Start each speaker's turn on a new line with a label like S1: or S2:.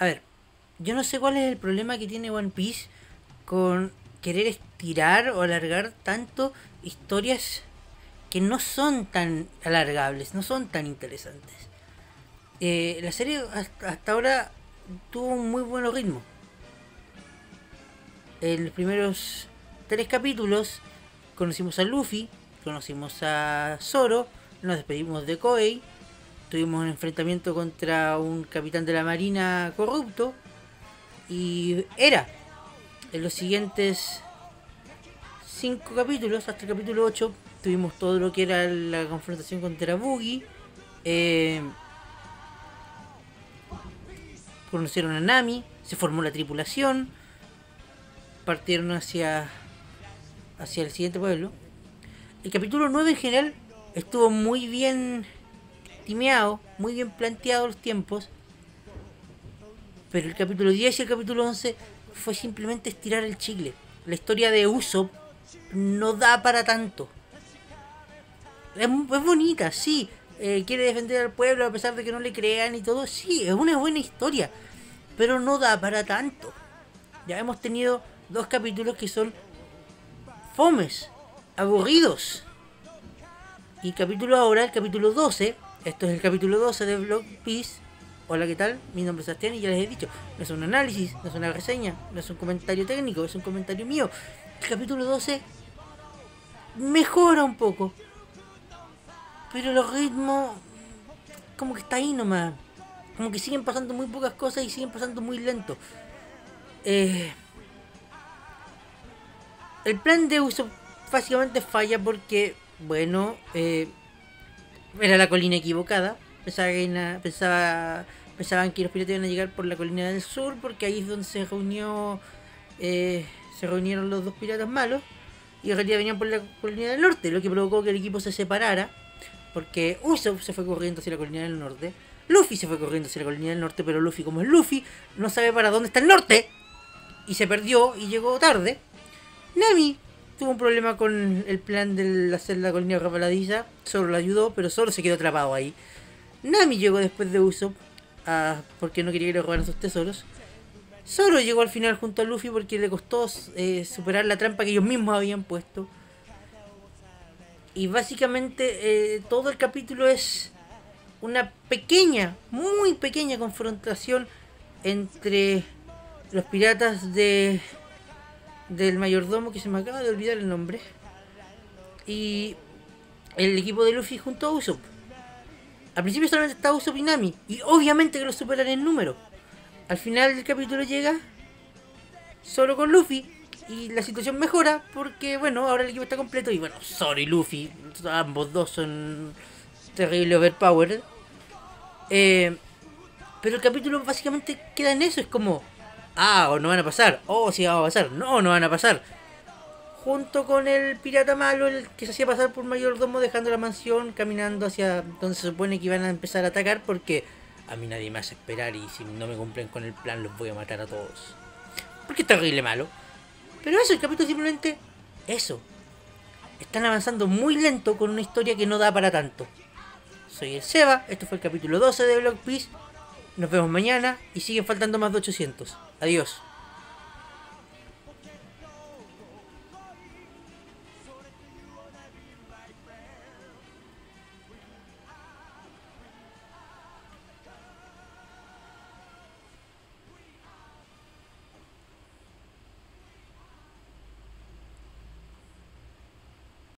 S1: A ver, yo no sé cuál es el problema que tiene One Piece con querer estirar o alargar tanto historias que no son tan alargables, no son tan interesantes. Eh, la serie hasta, ahora tuvo un muy buen ritmo. En los primeros tres capítulos conocimos a Luffy, conocimos a Zoro, nos despedimos de Koei, tuvimos un enfrentamiento contra un capitán de la marina corrupto y era en los siguientes cinco capítulos, hasta el capítulo 8, tuvimos todo lo que era la confrontación contra Boogie. Eh, conocieron a Nami, se formó la tripulación, partieron hacia, hacia el siguiente pueblo. El capítulo 9 en general estuvo muy bien muy bien planteado los tiempos. Pero el capítulo 10 y el capítulo 11 fue simplemente estirar el chicle. La historia de Usopp no da para tanto. Es, bonita, sí. Eh, quiere defender al pueblo a pesar de que no le crean y todo. Sí, es una buena historia. Pero no da para tanto. Ya hemos tenido dos capítulos que son fomes, aburridos. Y capítulo ahora, el capítulo 12. Esto es el capítulo 12 de Block Peace. Hola, ¿qué tal? Mi nombre es Sebastián y ya les he dicho, no es un análisis, no es una reseña, no es un comentario técnico, es un comentario mío. El capítulo 12 mejora un poco. Pero los ritmos como que está ahí nomás. Como que siguen pasando muy pocas cosas y siguen pasando muy lento. Eh, el plan de uso básicamente falla porque, bueno, eh, era la colina equivocada. Pensaba que pensaba, pensaban que los piratas iban a llegar por la colina del sur porque ahí es donde se reunió eh, se reunieron los dos piratas malos y en realidad venían por la colina del norte, lo que provocó que el equipo se separara porque Usopp se fue corriendo hacia la colina del norte, Luffy se fue corriendo hacia la colina del norte, pero Luffy como es Luffy no sabe para dónde está el norte y se perdió y llegó tarde. Nami tuvo un problema con el plan de hacer la colina resbaladiza, solo lo ayudó, pero solo se quedó atrapado ahí. Nami llegó después de ah, porque no quería que le robaran sus tesoros. Zoro llegó al final junto a Luffy porque le costó eh, superar la trampa que ellos mismos habían puesto. Y básicamente eh, todo el capítulo es una pequeña, muy pequeña confrontación entre los piratas de del mayordomo que se me acaba de olvidar el nombre y el equipo de Luffy junto a Usopp. Al principio solamente está Usopp y Nami y obviamente que lo superan en número. Al final del capítulo llega solo con Luffy y la situación mejora porque, bueno, ahora el equipo está completo y, bueno, sorry Luffy, ambos dos son terrible overpowered. Eh, pero el capítulo básicamente queda en eso, es como, ah, no van a pasar, oh, sí va a pasar, no, no van a pasar. Junto con el pirata malo, el que se hacía pasar por mayordomo, dejando la mansión, caminando hacia donde se supone que iban a empezar a atacar porque a mí nadie me hace esperar y si no me cumplen con el plan los voy a matar a todos. Porque es terrible malo. Pero eso, el capítulo simplemente eso. Están avanzando muy lento con una historia que no da para tanto. Soy el Seba, esto fue el capítulo 12 de Block. Nos vemos mañana y siguen faltando más de 800. Adiós.